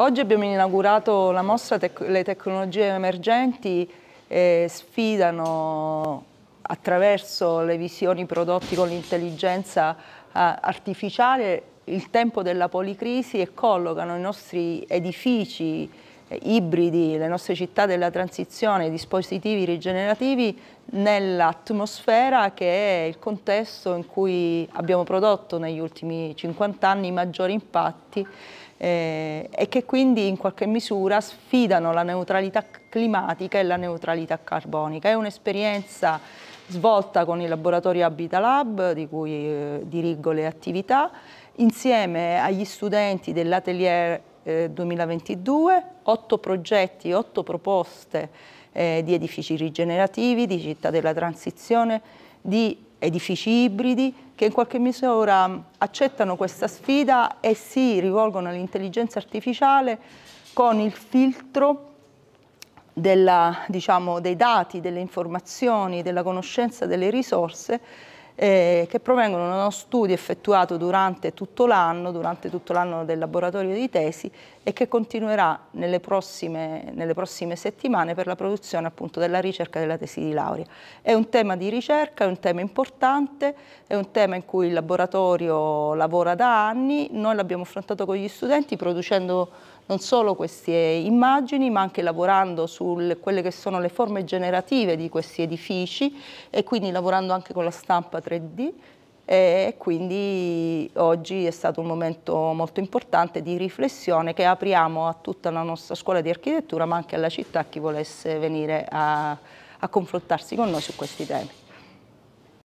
Oggi abbiamo inaugurato la mostra tec Le tecnologie emergenti eh, sfidano attraverso le visioni prodotti con l'intelligenza eh, artificiale il tempo della policrisi e collocano i nostri edifici ibridi, le nostre città della transizione, dispositivi rigenerativi nell'atmosfera che è il contesto in cui abbiamo prodotto negli ultimi 50 anni i maggiori impatti eh, e che quindi in qualche misura sfidano la neutralità climatica e la neutralità carbonica. È un'esperienza svolta con il laboratorio Habitat Lab, di cui eh, dirigo le attività, insieme agli studenti dell'Atelier eh, 2022, otto progetti, otto proposte eh, di edifici rigenerativi, di città della transizione, di edifici ibridi che in qualche misura accettano questa sfida e si rivolgono all'intelligenza artificiale con il filtro della, diciamo, dei dati, delle informazioni, della conoscenza delle risorse eh, che provengono da uno studio effettuato durante tutto l'anno, durante tutto l'anno del laboratorio di tesi e che continuerà nelle prossime, nelle prossime settimane per la produzione appunto della ricerca della tesi di laurea. È un tema di ricerca, è un tema importante, è un tema in cui il laboratorio lavora da anni, noi l'abbiamo affrontato con gli studenti producendo non solo queste immagini ma anche lavorando su quelle che sono le forme generative di questi edifici e quindi lavorando anche con la stampa 3D e quindi oggi è stato un momento molto importante di riflessione che apriamo a tutta la nostra scuola di architettura ma anche alla città chi volesse venire a, a confrontarsi con noi su questi temi.